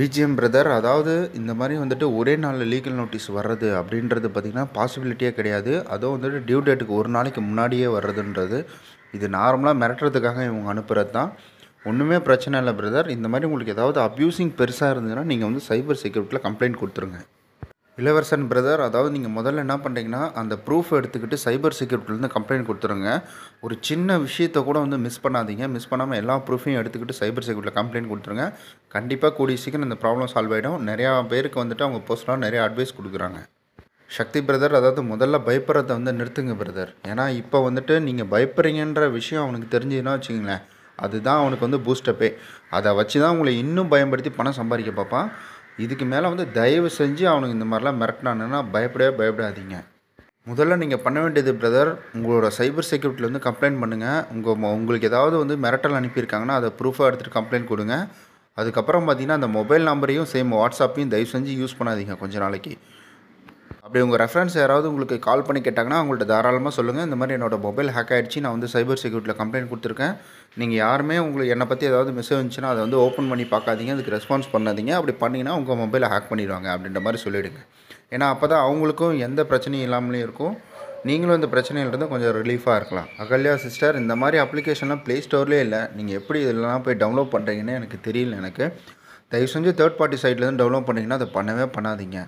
BGM brother அதாவது இந்த மாதிரி வந்துட்டு ஒரே நாளில் லீகல் நோட்டீஸ் வர்றது அப்படின்றது பார்த்திங்கன்னா பாசிபிலிட்டியே கிடையாது. அதுவும் வந்துட்டு டியூ டேட்டுக்கு ஒரு நாளைக்கு முன்னாடியே வர்றதுன்றது இது நார்மலாக மிரட்டுறதுக்காக இவங்க அனுப்புகிறது தான். ஒன்றுமே பிரச்சனை இல்லை பிரதர் இந்த மாதிரி உங்களுக்கு ஏதாவது அப்யூசிங் பெருசாக இருந்ததுன்னா நீங்கள் வந்து சைபர் செக்யூரிட்டியில் கம்ப்ளைண்ட் கொடுத்துருங்க. இளவரசன் பிரதர் அதாவது நீங்கள் முதல்ல என்ன பண்ணுறீங்கன்னா அந்த ப்ரூஃப் எடுத்துக்கிட்டு சைபர் செக்யூரிட்டிலேருந்து கம்ப்ளைண்ட் கொடுத்துருங்க. ஒரு சின்ன விஷயத்தை கூட வந்து மிஸ் பண்ணாதீங்க. மிஸ் பண்ணாமல் எல்லா ப்ரூஃபையும் எடுத்துக்கிட்டு சைபர் செக்யூரிட்டியில் கம்ப்ளைண்ட் கொடுத்துருங்க. கண்டிப்பாக கூடிய சீக்கிரம் இந்த ப்ராப்ளம் சால்வ் ஆகிடும் நிறையா பேருக்கு வந்துட்டு அவங்க பர்சனலாக நிறைய அட்வைஸ் கொடுக்குறாங்க. சக்தி பிரதர் அதாவது முதல்ல பயப்படுறத வந்து நிறுத்துங்க பிரதர் ஏன்னா இப்போ வந்துட்டு நீங்கள் பயப்படுறீங்கன்ற விஷயம் அவனுக்கு தெரிஞ்சுதுன்னா வச்சுங்களேன் அதுதான் அவனுக்கு வந்து பூஸ்டப்பே அதை வச்சு தான் உங்களை இன்னும் பயன்படுத்தி பணம் சம்பாதிக்க பார்ப்பான். இதுக்கு மேலே வந்து தயவு செஞ்சு அவனுக்கு இந்த மாதிரிலாம் மிரட்டினானுன்னா பயப்படவே பயப்படாதீங்க. முதல்ல நீங்கள் பண்ண வேண்டியது பிரதர் உங்களோட சைபர் செக்யூரிட்டியில் வந்து கம்ப்ளைண்ட் பண்ணுங்கள் உங்கள் உங்களுக்கு ஏதாவது வந்து மிரட்டல் அனுப்பியிருக்காங்கன்னா அதை ப்ரூஃபாக எடுத்துகிட்டு கம்ப்ளைண்ட் கொடுங்க. அதுக்கப்புறம் பார்த்தீங்கன்னா அந்த மொபைல் நம்பரையும் சேம் வாட்ஸ்அப்பையும் தயவு செஞ்சு யூஸ் பண்ணாதீங்க கொஞ்ச நாளைக்கு. அப்படி உங்கள் ரெஃபரன்ஸ் யாராவது உங்களுக்கு கால் பண்ணி கேட்டாங்கன்னா அவங்கள்ட்ட தாராளமாக சொல்லுங்கள் இந்த மாதிரி என்னோட மொபைல் ஹேக் ஆகிடுச்சு நான் வந்து சைபர் செக்யூரிட்டியில் கம்ப்ளைண்ட் கொடுத்துருக்கேன். நீங்கள் யாருமே உங்களுக்கு என்னை பற்றி ஏதாவது மெசேஜ் வந்துச்சுன்னா அதை வந்து ஓப்பன் பண்ணி பார்க்காதீங்க. அதுக்கு ரெஸ்பான்ஸ் பண்ணாதீங்க. அப்படி பண்ணிங்கன்னா உங்கள் மொபைலை ஹேக் பண்ணிடுவாங்க அப்படின்ற மாதிரி சொல்லிவிடுங்க ஏன்னா அப்போ தான் அவங்களுக்கும் எந்த பிரச்சனையும் இல்லாமலேயும் இருக்கும். நீங்களும் இந்த பிரச்சனையிலிருந்து கொஞ்சம் ரிலீஃபாக இருக்கலாம். அகல்யா சிஸ்டர் இந்த மாதிரி அப்ளிகேஷன்லாம் ப்ளே ஸ்டோர்லேயே இல்லை. நீங்கள் எப்படி இதெல்லாம் போய் டவுன்லோட் பண்ணுறீங்கன்னு எனக்கு தெரியல எனக்கு. தயவு செஞ்சு தேர்ட் பார்ட்டி சைட்லேருந்து டவுன்லோட் பண்ணிங்கன்னா அதை பண்ணவே பண்ணாதீங்க.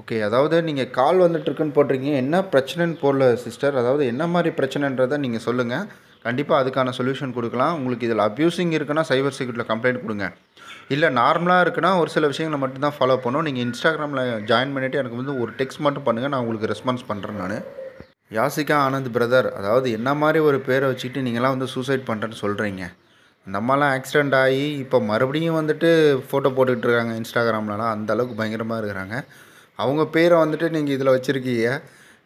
ஓகே அதாவது நீங்கள் கால் வந்துட்டுருக்குன்னு போட்டிருக்கீங்க. என்ன பிரச்சனைன்னு போடல சிஸ்டர்? அதாவது என்ன மாதிரி பிரச்சனைன்றதை நீங்கள் சொல்லுங்கள் கண்டிப்பாக அதுக்கான சொல்யூஷன் கொடுக்கலாம். உங்களுக்கு இதில் அப்யூசிங் இருக்குன்னா சைபர் செக்யூரிட்டியில் கம்ப்ளைண்ட் கொடுங்க. இல்லை நார்மலாக இருக்குன்னா ஒரு சில விஷயங்களை மட்டும் தான் ஃபாலோ பண்ணும் நீங்கள் இன்ஸ்டாகிராமில் ஜாயின் பண்ணிவிட்டு எனக்கு வந்து ஒரு டெக்ஸ்ட் மட்டும் பண்ணுங்கள் நான் உங்களுக்கு ரெஸ்பான்ஸ் பண்ணுறேன் நான். யாசிகா ஆனந்த் பிரதர் அதாவது என்ன மாதிரி ஒரு பேரை வச்சுக்கிட்டு நீங்களாம் வந்து சூசைட் பண்ணுறேன்னு சொல்கிறீங்க இந்த ஆக்சிடெண்ட் ஆகி இப்போ மறுபடியும் வந்துட்டு ஃபோட்டோ போட்டுக்கிட்டு இருக்காங்க இன்ஸ்டாகிராம்லலாம். அந்த அளவுக்கு பயங்கரமாக இருக்கிறாங்க. அவங்க பேரை வந்துட்டு நீங்கள் இதில் வச்சுருக்கீங்க.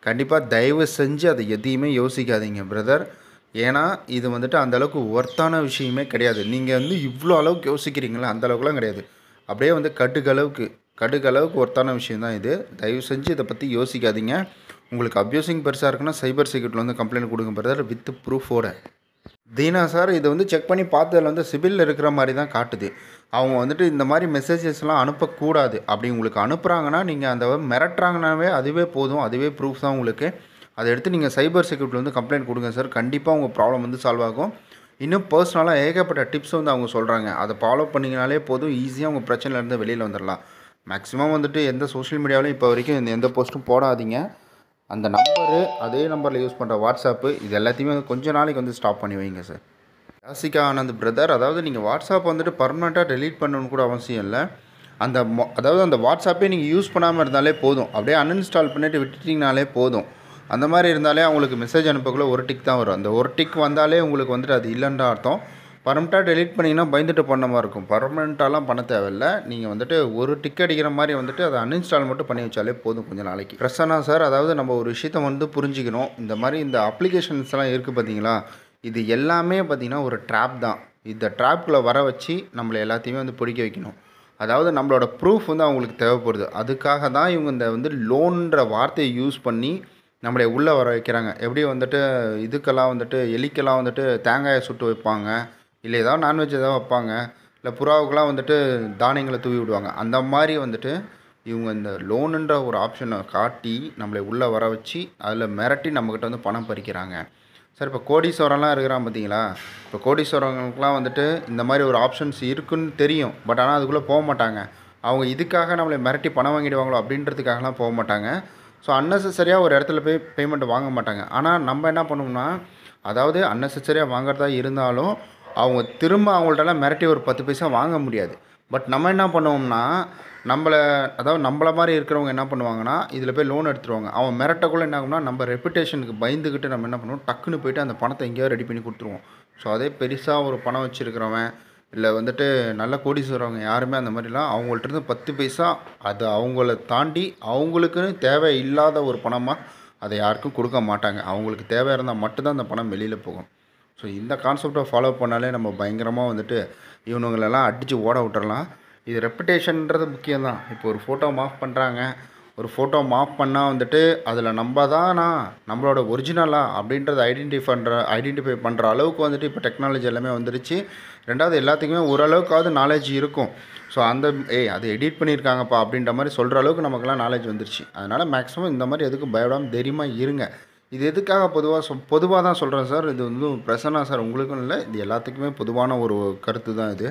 கண்டிப்பாக தயவு செஞ்சு அதை எதையுமே யோசிக்காதீங்க பிரதர் ஏன்னா இது வந்துட்டு அந்தளவுக்கு ஒர்த்தான விஷயமே கிடையாது. நீங்கள் வந்து இவ்வளோ அளவுக்கு யோசிக்கிறீங்களா? அந்த அளவுக்குலாம் கிடையாது. அப்படியே வந்து கடுகளவுக்கு கடுகளவுக்கு ஒர்த்தான விஷயம் தான் இது. தயவு செஞ்சு இதை பற்றி யோசிக்காதீங்க. உங்களுக்கு அப்யூசிங் பெருசாக இருக்குன்னா சைபர் செக்யூரிட்டியில் வந்து கம்ப்ளைண்ட் கொடுங்க பிரதர் வித் ப்ரூஃபோட தீனா சார் இது வந்து செக் பண்ணி பார்த்ததில் வந்து சிபிலில் இருக்கிற மாதிரி தான் காட்டுது. அவங்க வந்துட்டு இந்த மாதிரி மெசேஜஸ்லாம் அனுப்பக்கூடாது. அப்படி உங்களுக்கு அனுப்புகிறாங்கன்னா நீங்கள் அந்த மிரட்டுறாங்கனாவே அதுவே போதும். அதுவே ப்ரூஃப் தான் உங்களுக்கு. அதை எடுத்து நீங்கள் சைபர் செக்யூரிட்டியில் வந்து கம்ப்ளைண்ட் கொடுங்க சார். கண்டிப்பாக உங்கள் ப்ராப்ளம் வந்து சால்வ் ஆகும். இன்னும் பர்சனலாக ஏகப்பட்ட டிப்ஸ் வந்து அவங்க சொல்கிறாங்க அதை ஃபாலோ பண்ணிங்கனாலே போதும். ஈஸியாக உங்கள் பிரச்சனையிலேருந்து வெளியில் வந்துடலாம் மேக்ஸிமம் வந்துட்டு எந்த சோஷியல் மீடியாவிலும் இப்போ வரைக்கும் இந்த எந்த போஸ்ட்டும் போடாதீங்க. அந்த நம்பரு அதே நம்பரில் யூஸ் பண்ணுற வாட்ஸ்அப்பு இது எல்லாத்தையுமே கொஞ்ச நாளைக்கு வந்து ஸ்டாப் பண்ணி வைங்க சார். யாசிகா ஆனந்த் பிரதர் அதாவது நீங்கள் வாட்ஸ்அப் வந்துட்டு பர்மனெண்ட்டாக டெலீட் பண்ணணும்னு கூட அவசியம் இல்லை. அந்த மொ அதாவது அந்த வாட்ஸ்அப்பே நீங்கள் யூஸ் பண்ணாமல் இருந்தாலே போதும். அப்படியே அன்இன்ஸ்டால் பண்ணிவிட்டு விட்டுட்டிங்கனாலே போதும். அந்த மாதிரி இருந்தாலே அவங்களுக்கு மெசேஜ் அனுப்பக்குள்ளே ஒரு டிக் தான் வரும். அந்த ஒரு டிக் வந்தாலே உங்களுக்கு வந்துட்டு அது இல்லைன்ற அர்த்தம். பர்மனெண்ட்டாக டெலிட் பண்ணிங்கன்னா பயந்துட்டு பண்ண மாதிரி இருக்கும். பர்மனெண்ட்டாலாம் பண்ண தேவையில்ல. நீங்கள் வந்துட்டு ஒரு டிக் அடிக்கிற மாதிரி வந்துட்டு அதை அன்இன்ஸ்டால் மட்டும் பண்ணி வச்சாலே போதும் கொஞ்சம் நாளைக்கு. பிரசன்னா சார் அதாவது நம்ம ஒரு விஷயத்த வந்து புரிஞ்சுக்கணும். இந்த மாதிரி இந்த அப்ளிகேஷன்ஸ்லாம் இருக்குது பார்த்தீங்களா இது எல்லாமே பார்த்திங்கன்னா ஒரு ட்ராப் தான். இந்த ட்ராப்குள்ளே வர வச்சு நம்மளை எல்லாத்தையுமே வந்து பிடிக்க வைக்கணும். அதாவது நம்மளோட ப்ரூஃப் வந்து அவங்களுக்கு தேவைப்படுது. அதுக்காக தான் இவங்க இந்த வந்து லோன்ற வார்த்தையை யூஸ் பண்ணி நம்மளை உள்ளே வர வைக்கிறாங்க. எப்படி வந்துட்டு இதுக்கெல்லாம் வந்துட்டு எலிக்கெல்லாம் வந்துட்டு தேங்காயை சுட்டு வைப்பாங்க. இல்லை ஏதாவது நான்வெஜ் ஏதாவது வைப்பாங்க. இல்லை புறாவுக்கெலாம் வந்துட்டு தானியங்களை தூவி விடுவாங்க. அந்த மாதிரி வந்துட்டு இவங்க இந்த லோனுன்ற ஒரு ஆப்ஷனை காட்டி நம்மளை உள்ளே வர வச்சு அதில் மிரட்டி நம்மக்கிட்ட வந்து பணம் பறிக்கிறாங்க. சார் இப்போ கோடீஸ்வரம்லாம் இருக்கிறான் பார்த்தீங்களா? இப்போ கோடீஸ்வரங்களுக்குலாம் வந்துட்டு இந்த மாதிரி ஒரு ஆப்ஷன்ஸ் இருக்குன்னு தெரியும். பட் ஆனால் அதுக்குள்ளே போக மாட்டாங்க. அவங்க இதுக்காக நம்மளை மிரட்டி பணம் வாங்கிடுவாங்களோ அப்படின்றதுக்காகலாம் போக மாட்டாங்க. ஸோ அன்னெசரியாக ஒரு இடத்துல போய் பேமெண்ட் வாங்க மாட்டாங்க. ஆனால் நம்ம என்ன பண்ணுவோம்னா அதாவது அன்னெசரியாக வாங்குறதா இருந்தாலும் அவங்க திரும்ப அவங்கள்ட்டலாம் மிரட்டி ஒரு பத்து பைசா வாங்க முடியாது. பட் நம்ம என்ன பண்ணுவோம்னா நம்மளை அதாவது நம்மள மாதிரி இருக்கிறவங்க என்ன பண்ணுவாங்கன்னா இதில் போய் லோன் எடுத்துருவாங்க. அவன் மிரட்டக்குள்ளே என்ன ஆகும்னா நம்ம ரெப்புடேஷனுக்கு பயந்துக்கிட்டு நம்ம என்ன பண்ணுவோம்? டக்குன்னு போயிட்டு அந்த பணத்தை எங்கேயோ ரெடி பண்ணி கொடுத்துருவோம். ஸோ அதே பெருசாக ஒரு பணம் வச்சுருக்கிறவன் இல்லை வந்துட்டு நல்ல கோடீஸ்வரவங்க யாருமே அந்த மாதிரிலாம் அவங்கள்ட்ட பத்து பைசா அது அவங்கள தாண்டி அவங்களுக்குன்னு தேவை இல்லாத ஒரு பணமாக அதை யாருக்கும் கொடுக்க மாட்டாங்க. அவங்களுக்கு தேவை இருந்தால் மட்டும்தான் அந்த பணம் வெளியில் போகும். ஸோ இந்த கான்செப்டை ஃபாலோ பண்ணாலே நம்ம பயங்கரமாக வந்துட்டு இவனுங்களெல்லாம் அடித்து ஓட விட்டுறலாம். இது ரெப்புடேஷன்ன்றது முக்கியம் தான் இப்போ ஒரு ஃபோட்டோ மாஃப் பண்ணுறாங்க ஒரு ஃபோட்டோ மாஃப் பண்ணால் வந்துட்டு அதில் நம்ம தானா நம்மளோட ஒரிஜினலா அப்படின்றத ஐடென்டிஃபை பண்ணுற ஐடென்டிஃபை பண்ணுற அளவுக்கு வந்துட்டு இப்போ டெக்னாலஜி எல்லாமே வந்துருச்சு. ரெண்டாவது எல்லாத்துக்குமே ஓரளவுக்காவது நாலேஜ் இருக்கும். ஸோ அந்த ஏய் அது எடிட் பண்ணியிருக்காங்கப்பா அப்படின்ற மாதிரி சொல்கிற அளவுக்கு நமக்குலாம் நாலேஜ் வந்துருச்சு. அதனால் மேக்ஸிமம் இந்த மாதிரி எதுக்கும் பயப்படாமல் தைரியமாக இருங்க. இது எதுக்காக பொதுவாக சொ பொதுவாக தான் சொல்கிறேன் சார். இது வந்து பிரசன்னா சார் உங்களுக்கும் இல்லை. இது எல்லாத்துக்குமே பொதுவான ஒரு கருத்து தான் இது.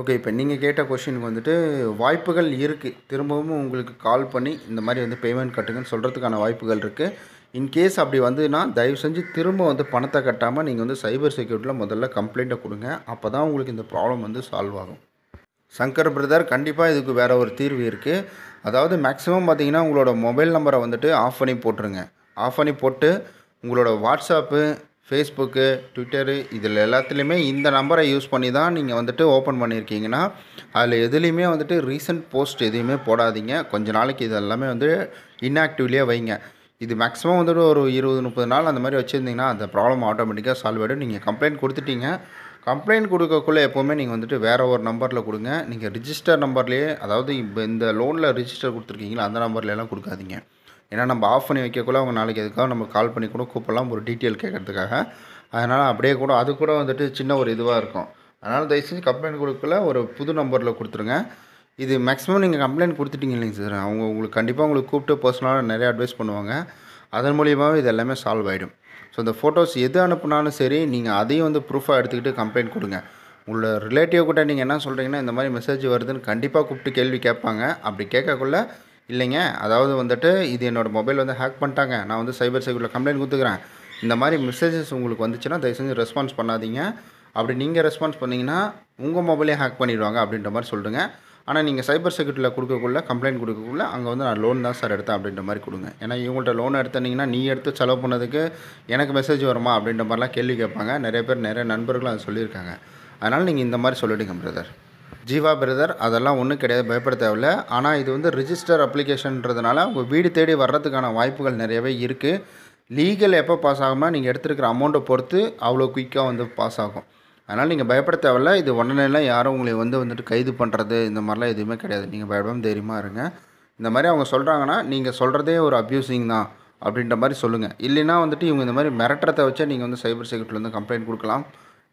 ஓகே இப்போ நீங்கள் கேட்ட கொஷினுக்கு வந்துட்டு வாய்ப்புகள் இருக்குது திரும்பவும் உங்களுக்கு கால் பண்ணி இந்த மாதிரி வந்து பேமெண்ட் கட்டுங்கன்னு சொல்கிறதுக்கான வாய்ப்புகள் இருக்குது இன்கேஸ் அப்படி வந்துன்னா தயவு செஞ்சு திரும்ப வந்து பணத்தை கட்டாமல் நீங்கள் வந்து சைபர் செக்யூரிட்டியில் முதல்ல கம்ப்ளைண்ட்டை கொடுங்க. அப்போ தான் உங்களுக்கு இந்த ப்ராப்ளம் வந்து சால்வ் ஆகும். சங்கர் பிரதர் கண்டிப்பாக இதுக்கு வேறு ஒரு தீர்வு இருக்குது அதாவது மேக்ஸிமம் பார்த்தீங்கன்னா உங்களோட மொபைல் நம்பரை வந்துட்டு ஆஃப் பண்ணி போட்டுருங்க. ஆஃப் பண்ணி போட்டு உங்களோட வாட்ஸ்அப்பு ஃபேஸ்புக்கு ட்விட்டரு இதில் எல்லாத்துலேயுமே இந்த நம்பரை யூஸ் பண்ணி தான் நீங்கள் வந்துட்டு ஓப்பன் பண்ணியிருக்கீங்கன்னா அதில் எதுலேயுமே வந்துட்டு ரீசன்ட் போஸ்ட் எதுவுமே போடாதீங்க. கொஞ்ச நாளைக்கு இது எல்லாமே வந்து இன்ஆக்டிவ்லேயே வைங்க. இது மேக்ஸிமம் வந்துட்டு ஒரு இருபது முப்பது நாள் அந்த மாதிரி வச்சுருந்தீங்கன்னா அந்த ப்ராப்ளம் ஆட்டோமேட்டிக்காக சால்வ் ஆகிடும் நீங்கள் கம்ப்ளைண்ட் கொடுத்துட்டீங்க. கம்ப்ளைண்ட் கொடுக்கக்குள்ளே எப்போவுமே நீங்கள் வந்துட்டு வேறு ஒரு நம்பரில் கொடுங்க. நீங்கள் ரிஜிஸ்டர் நம்பர்லேயே அதாவது இப்போ இந்த லோனில் ரிஜிஸ்டர் கொடுத்துருக்கீங்களா அந்த நம்பர்லலாம் கொடுக்காதீங்க. ஏன்னா நம்ம ஆஃப் பண்ணி வைக்கக்குள்ளே அவங்க நாளைக்கு எதுக்காக நம்ம கால் பண்ணி கூட கூப்பிடலாம் ஒரு டீட்டெயில் கேட்கறதுக்காக அதனால் அப்படியே கூட அது கூட வந்துட்டு சின்ன ஒரு இதுவாக இருக்கும். அதனால் தயவு செஞ்சு கம்ப்ளைண்ட் கொடுக்கல ஒரு புது நம்பரில் கொடுத்துருங்க. இது மேக்ஸிமம் நீங்கள் கம்ப்ளைண்ட் கொடுத்துட்டீங்க இல்லைங்க சார் அவங்க உங்களுக்கு கண்டிப்பாக உங்களுக்கு கூப்பிட்டு பர்சனலாக நிறைய அட்வைஸ் பண்ணுவாங்க. அதன் மூலியமாகவே இது எல்லாமே சால்வ் ஆகிடும் ஸோ இந்த ஃபோட்டோஸ் எது அனுப்புனாலும் சரி நீங்கள் அதையும் வந்து ப்ரூஃபாக எடுத்துக்கிட்டு கம்ப்ளைண்ட் கொடுங்க. உங்களோட ரிலேட்டிவ் கூட நீங்கள் என்ன சொல்கிறீங்கன்னா இந்த மாதிரி மெசேஜ் வருதுன்னு கண்டிப்பாக கூப்பிட்டு கேள்வி கேட்பாங்க. அப்படி கேட்கக்குள்ள இல்லைங்க. அதாவது வந்துட்டு இது என்னோடய மொபைல் வந்து ஹேக் பண்ணிட்டாங்க. நான் வந்து சைபர் செக்யூரிட்டியில் கம்ப்ளைண்ட் கொடுத்துக்கிறேன். இந்த மாதிரி மெசேஜஸ் உங்களுக்கு வந்துச்சுன்னா தயவு செஞ்சு ரெஸ்பான்ஸ் பண்ணாதீங்க. அப்படி நீங்கள் ரெஸ்பான்ஸ் பண்ணிங்கன்னா உங்கள் மொபைலே ஹேக் பண்ணிடுவாங்க அப்படின்ற மாதிரி சொல்லுங்க. ஆனால் நீங்கள் சைபர் செக்யூரிட்டியில் கொடுக்கக்குள்ள கம்ப்ளைண்ட் கொடுக்கக்குள்ள அங்கே வந்து நான் லோன் தான் சார் எடுத்தேன் அப்படின்ற மாதிரி கொடுங்க. ஏன்னா இவங்கள்ட்ட லோன் எடுத்தீங்கன்னா நீ எடுத்து செலவு பண்ணதுக்கு எனக்கு மெசேஜ் வருமா அப்படின்ற மாதிரிலாம் கேள்வி கேட்பாங்க. நிறைய பேர் நிறைய நண்பர்களும் அதை சொல்லியிருக்காங்க. அதனால் நீங்கள் இந்த மாதிரி சொல்லிவிடுங்க பிரதர் ஜீவா பிரதர் அதெல்லாம் ஒன்றும் கிடையாது பயப்பட தேவையில்ல. ஆனால் இது வந்து ரிஜிஸ்டர் அப்ளிகேஷன்றதுனால உங்கள் வீடு தேடி வர்றதுக்கான வாய்ப்புகள் நிறையவே இருக்குது லீகல் எப்போ பாஸ் ஆகுமா நீங்கள் எடுத்துருக்கிற அமௌண்ட்டை பொறுத்து அவ்வளோ குயிக்காக வந்து பாஸ் ஆகும். அதனால் நீங்கள் பயப்பட தேவையில்ல. இது உடனேலாம் யாரும் உங்களை வந்து வந்துட்டு கைது பண்ணுறது இந்த மாதிரிலாம் எதுவுமே கிடையாது. நீங்கள் பயப்படாமல் தைரியமாக இருங்க. இந்த மாதிரி அவங்க சொல்கிறாங்கன்னா நீங்கள் சொல்கிறதே ஒரு அப்யூசிங் தான் அப்படின்ற மாதிரி சொல்லுங்கள் இல்லைன்னா வந்துட்டு இவங்க இந்த மாதிரி மிரட்டுறத வச்சே நீங்கள் வந்து சைபர் செக்யூரிட்டிலேருந்து கம்ப்ளைண்ட் கொடுக்கலாம்.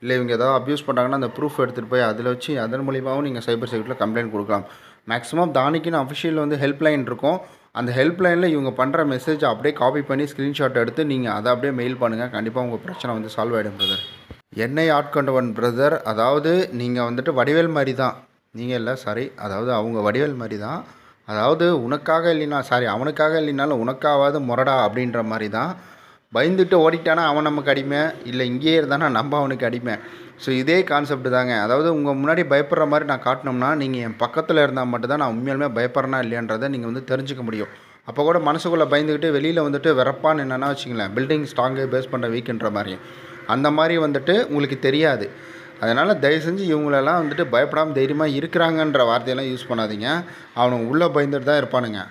இல்லை இவங்க ஏதாவது அப்யூஸ் பண்ணுறாங்கன்னா அந்த ப்ரூஃப் எடுத்துகிட்டு போய் அதில் வச்சு அதன் மூலியமாகவும் நீங்கள் சைபர் செக்யூரிட்டியில் கம்ப்ளைண்ட் கொடுக்கலாம். மேக்ஸிமம் தானிக்குன்னு அஃபிஷியல் வந்து ஹெல்ப்லைன் இருக்கும். அந்த ஹெல்ப்லைனில் இவங்க பண்ணுற மெசேஜை அப்படியே காப்பி பண்ணி ஸ்க்ரீன்ஷாட் எடுத்து நீங்கள் அதை அப்படியே மெயில் பண்ணுங்கள் கண்டிப்பாக உங்கள் பிரச்சனை வந்து சால்வ் ஆகிடும் பிரதர் என்னை ஆட்கொண்டவன் பிரதர் அதாவது நீங்கள் வந்துட்டு வடிவேல் மாதிரி தான் நீங்கள் இல்லை சாரி அதாவது அவங்க வடிவேல் மாதிரி தான் அதாவது உனக்காக இல்லைனா சாரி அவனுக்காக இல்லைனாலும் உனக்காவது முரடா அப்படின்ற மாதிரி தான் பயந்துட்டு ஓடிட்டானா அவன் நமக்கு அடிமை? இல்லை இங்கேயே இருந்தானா நம்ம அவனுக்கு அடிமை? ஸோ இதே கான்செப்ட் தாங்க. அதாவது உங்கள் முன்னாடி பயப்படுற மாதிரி நான் காட்டினோம்னா நீங்கள் என் பக்கத்தில் இருந்தால் மட்டும்தான் நான் உண்மையாலுமே பயப்படுறேனா இல்லையான்றதை நீங்கள் வந்து தெரிஞ்சுக்க முடியும். அப்போ கூட மனசுக்குள்ளே பயந்துக்கிட்டு வெளியில் வந்துட்டு வெறப்பான்னு என்னென்னா வச்சுங்களேன் பில்டிங் ஸ்ட்ராங்கு பேஸ் பண்ணுற வீக்குன்ற மாதிரி. அந்த மாதிரி வந்துட்டு உங்களுக்கு தெரியாது. அதனால் தயவு செஞ்சு இவங்களெல்லாம் வந்துட்டு பயப்படாமல் தைரியமாக இருக்கிறாங்கன்ற வார்த்தையெல்லாம் யூஸ் பண்ணாதீங்க. அவனுங்க உள்ளே பயந்துட்டு தான் இருப்பானுங்க.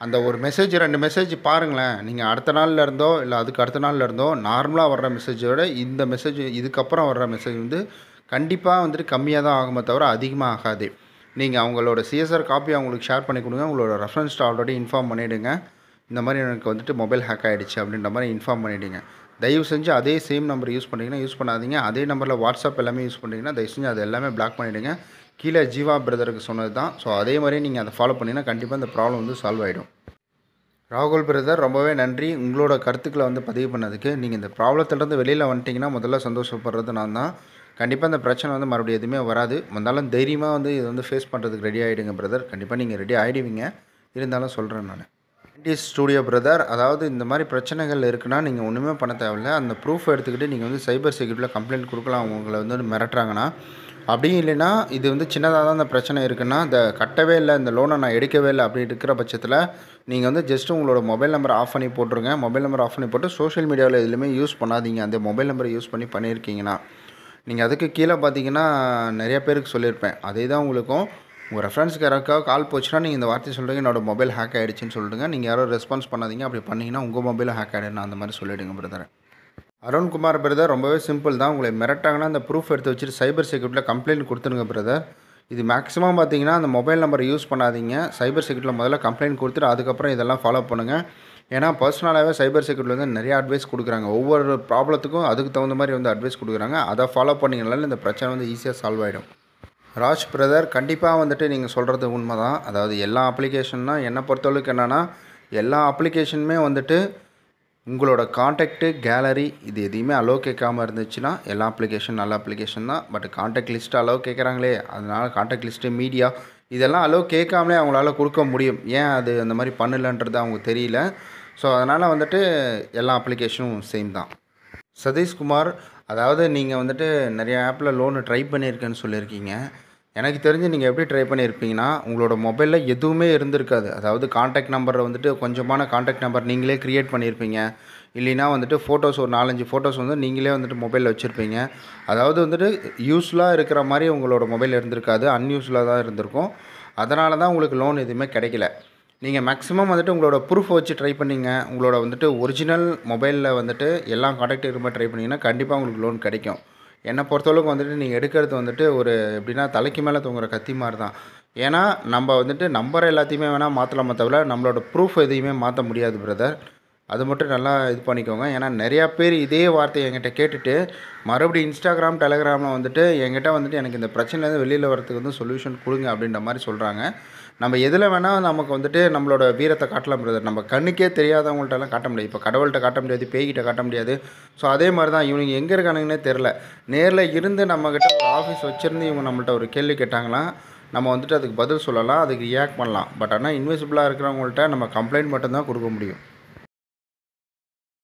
அந்த ஒரு மெசேஜ் ரெண்டு மெசேஜ் பாருங்களேன். நீங்கள் அடுத்த நாளில் இருந்தோ இல்லை அதுக்கு அடுத்த நாளில் இருந்தோ நார்மலாக வர்ற மெசேஜோட இந்த மெசேஜ் இதுக்கப்புறம் வர்ற மெசேஜ் வந்து கண்டிப்பாக வந்துட்டு கம்மியாக தான் ஆகுமே தவிர அதிகமாக ஆகாது. நீங்கள் அவங்களோட சிஎஸ்ஆர் காப்பி அவங்களுக்கு ஷேர் பண்ணி கொடுங்க. உங்களோட ரெஃபரன்ஸ்ட்டு ஆல்ரெடி இன்ஃபார்ம் பண்ணிவிடுங்க இந்த மாதிரி எனக்கு வந்துட்டு மொபைல் ஹேக் ஆகிடுச்சு அப்படின்ற மாதிரி இன்ஃபார்ம் பண்ணிவிடுங்க தயவு செஞ்சு அதே சேம் நம்பர் யூஸ் பண்ணிங்கன்னா யூஸ் பண்ணாதீங்க. அதே நம்பரில் வாட்ஸ்அப் எல்லாமே யூஸ் பண்ணிங்கன்னா தயவு செஞ்சு அது எல்லாமே பிளாக் பண்ணிவிடுங்க கீழே ஜீவா பிரதருக்கு சொன்னது தான். ஸோ அதே மாதிரி நீங்கள் அதை ஃபாலோ பண்ணிங்கன்னா கண்டிப்பாக இந்த ப்ராப்ளம் வந்து சால்வ் ஆகிடும் ராகுல் பிரதர் ரொம்பவே நன்றி. உங்களோட கருத்துக்களை வந்து பதிவு பண்ணதுக்கு. நீங்கள் இந்த ப்ராப்ளத்திலேருந்து வெளியில் வந்துட்டிங்கன்னா முதல்ல சந்தோஷப்படுறது நான் தான். கண்டிப்பாக இந்த பிரச்சனை வந்து மறுபடியும் எதுவுமே வராது. வந்தாலும் தைரியமாக வந்து இதை வந்து ஃபேஸ் பண்ணுறதுக்கு ரெடி ஆகிடுங்க பிரதர் கண்டிப்பாக நீங்கள் ரெடி ஆகிடுவீங்க இருந்தாலும் சொல்கிறேன் நான். இண்டிஸ் ஸ்டூடியோ பிரதர் அதாவது இந்த மாதிரி பிரச்சனைகள் இருக்குன்னா நீங்கள் ஒன்றுமே பண்ண தேவையில்ல. அந்த ப்ரூஃப் எடுத்துக்கிட்டு நீங்கள் வந்து சைபர் செக்யூரிட்டியில் கம்ப்ளைண்ட் கொடுக்கலாம். உங்களை வந்து மிரட்டுறாங்கன்னா அப்படியும் இல்லைன்னா இது வந்து சின்னதாக தான் இந்த பிரச்சனை இருக்குன்னா இந்த கட்டவே இல்லை இந்த லோனை நான் எடுக்கவே இல்லை அப்படி இருக்கிற பட்சத்தில் நீங்கள் வந்து ஜஸ்ட் உங்களோட மொபைல் நம்பர் ஆஃப் பண்ணி போட்டுருங்க. மொபைல் நம்பர் ஆஃப் பண்ணி போட்டு சோஷியல் மீடியாவில் எதுலையுமே யூஸ் பண்ணாதீங்க. அந்த மொபைல் நம்பரை யூஸ் பண்ணி பண்ணியிருக்கீங்கன்னா. நீங்கள் அதுக்கு கீழே பார்த்தீங்கன்னா நிறைய பேருக்கு சொல்லியிருப்பேன். அதே தான் உங்களுக்கும். உங்கள் ரெஃபரன்ஸ்க்கு யாராக்காவது கால் போச்சுன்னா நீங்கள் இந்த வார்த்தை சொல்கிறீங்க என்னோட மொபைல் ஹேக் ஆகிடுச்சின்னு சொல்லிட்டுங்க நீங்கள் யாரோ ரெஸ்பான்ஸ் பண்ணாதீங்க. அப்படி பண்ணிங்கன்னா உங்கள் மொபைலும் ஹேக் ஆகிடுன்னு அந்த மாதிரி சொல்லிவிடுங்க பிரதர் அருண்குமார் பிரதர் ரொம்பவே சிம்பிள் தான். உங்களை மிரட்டாங்கன்னா அந்த ப்ரூஃப் எடுத்து வச்சுட்டு சைபர் செக்யூரிட்டியில் கம்ப்ளைண்ட் கொடுத்துருங்க பிரதர் இது மேக்ஸிமம் பார்த்தீங்கன்னா அந்த மொபைல் நம்பரை யூஸ் பண்ணாதீங்க. சைபர் செக்யூரிட்டியில் முதல்ல கம்ப்ளைண்ட் கொடுத்துட்டு அதுக்கப்புறம் இதெல்லாம் ஃபாலோ பண்ணுங்கள் ஏன்னா பர்சனலாகவே சைபர் செக்யூரிட்டி வந்து நிறைய அட்வைஸ் கொடுக்குறாங்க. ஒவ்வொரு ப்ராப்ளத்துக்கும் அதுக்கு தகுந்த மாதிரி வந்து அட்வைஸ் கொடுக்குறாங்க. அதை ஃபாலோ பண்ணிங்கனால இந்த பிரச்சனை வந்து ஈஸியாக சால்வ் ஆகிடும் ராஜ் பிரதர் கண்டிப்பாக வந்துட்டு நீங்கள் சொல்கிறது உண்மை தான் அதாவது எல்லா அப்ளிகேஷன்னா என்னை பொறுத்தளவுக்கு என்னென்னா எல்லா அப்ளிகேஷனுமே வந்துட்டு உங்களோட காண்டாக்டு கேலரி இது எதையுமே அலோவ் கேட்காம இருந்துச்சுன்னா எல்லா அப்ளிகேஷன் நல்ல அப்ளிகேஷன் தான். பட் காண்டாக்ட் லிஸ்ட்டு அலோ கேட்குறாங்களே அதனால் காண்டாக்ட் லிஸ்ட்டு மீடியா இதெல்லாம் அலோவ் கேட்காமலே அவங்களால கொடுக்க முடியும். ஏன் அது அந்த மாதிரி பண்ணலன்றது அவங்க தெரியல. ஸோ அதனால் வந்துட்டு எல்லா அப்ளிகேஷனும் சேம் தான். சதீஷ்குமார் அதாவது நீங்கள் வந்துட்டு நிறைய ஆப்பில் லோனு ட்ரை பண்ணியிருக்கேன்னு சொல்லியிருக்கீங்க. எனக்கு தெரிஞ்சு நீங்கள் எப்படி ட்ரை பண்ணியிருப்பீங்கன்னா உங்களோட மொபைலில் எதுவுமே இருந்திருக்காது. அதாவது காண்டாக்ட் நம்பரை வந்துட்டு கொஞ்சமான காண்டாக்ட் நம்பர் நீங்களே க்ரியேட் பண்ணியிருப்பீங்க இல்லைனா வந்துட்டு ஃபோட்டோஸ் ஒரு நாலஞ்சு ஃபோட்டோஸ் வந்து நீங்களே வந்துட்டு மொபைலில் வச்சுருப்பீங்க. அதாவது வந்துட்டு யூஸ்ஃபுல்லாக இருக்கிற மாதிரி உங்களோட மொபைல் இருந்திருக்காது. அன்யூஸ்ஃபுல்லாக தான் இருந்திருக்கும். அதனால தான் உங்களுக்கு லோன் எதுவுமே கிடைக்கல. நீங்கள் மேக்ஸிமம் வந்துட்டு உங்களோட ப்ரூஃப் வச்சு ட்ரை பண்ணீங்க. உங்களோட வந்துட்டு ஒரிஜினல் மொபைலில் வந்துட்டு எல்லா காண்டாக்ட் இருக்க ட்ரை பண்ணிங்கன்னா கண்டிப்பாக உங்களுக்கு லோன் கிடைக்கும். என்னை பொறுத்தளவுக்கு வந்துட்டு நீங்கள் எடுக்கிறது வந்துட்டு ஒரு எப்படின்னா தலைக்கு மேலே தூங்குற கத்தி மாதிரி தான் ஏன்னா நம்ம வந்துட்டு நம்பர் எல்லாத்தையுமே வேணால் மாற்றலாமே தவிர நம்மளோட ப்ரூஃப் எதையுமே மாற்ற முடியாது பிரதர் அது மட்டும் நல்லா இது பண்ணிக்கோங்க. ஏன்னா நிறையா பேர் இதே வார்த்தையை என்கிட்ட கேட்டுட்டு மறுபடியும் இன்ஸ்டாகிராம் டெலகிராமில் வந்துட்டு என்கிட்ட வந்துட்டு எனக்கு இந்த பிரச்சனைலேருந்து வெளியில் வரதுக்கு வந்து சொல்யூஷன் கொடுங்க அப்படின்ற மாதிரி சொல்கிறாங்க நம்ம எதில் வேணால் நமக்கு வந்துட்டு நம்மளோட வீரத்தை காட்டலாம் பிரதர் நம்ம கண்ணுக்கே தெரியாதவங்கள்ட்டலாம் காட்ட முடியாது. இப்போ கடவுள்கிட்ட காட்ட முடியாது பேய்கிட்ட காட்ட முடியாது. ஸோ அதே மாதிரி தான் இவனுங்க எங்கே இருக்கானுங்கன்னே தெரில நேரில் இருந்து நம்மக்கிட்ட ஒரு ஆஃபீஸ் வச்சுருந்து இவங்க நம்மள்ட்ட ஒரு கேள்வி கேட்டாங்களாம் நம்ம வந்துட்டு அதுக்கு பதில் சொல்லலாம் அதுக்கு ரியாக்ட் பண்ணலாம். பட் ஆனால் இன்விசிபிளாக இருக்கிறவங்கள்ட்ட நம்ம கம்ப்ளைண்ட் மட்டும்தான் கொடுக்க முடியும்.